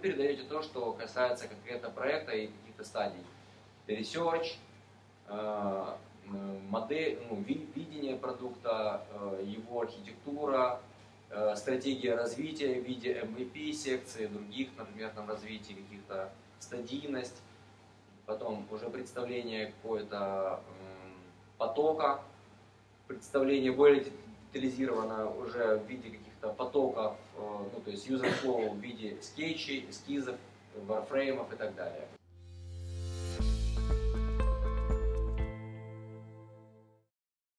передаете то, что касается конкретно проекта и каких-то стадий. Research, э, модель, ну, видение продукта, э, его архитектура, э, стратегия развития в виде MVP секции, других, например, там развития каких-то стадийность, потом уже представление какое-то потока, представление более детализировано уже в виде каких-то потоков, ну то есть user flow в виде скетчей, эскизов, варфреймов и так далее.